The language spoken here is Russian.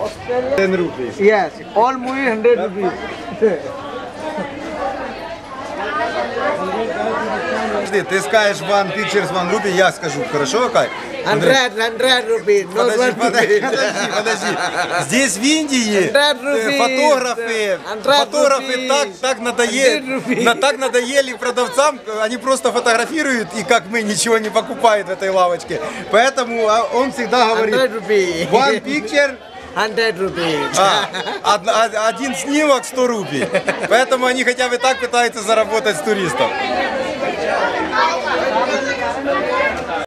Australia? 10 rupees. Yes, all movie 100 rupees. Подожди, ты скажешь one pictures, one rupee, я скажу, хорошо, Кай? 100, 100 rupees, not Подожди, 1 подожди, rupee. подожди. Здесь в Индии 100 э, фотографы, 100 фотографы так, так, 100 надоели, на, так надоели продавцам, они просто фотографируют, и как мы, ничего не покупают в этой лавочке. Поэтому а, он всегда говорит, 100 rupees. one picture, 100 rupees. а, од- од- один снимок 100 рупий. Поэтому они хотя бы так пытаются заработать с туристов.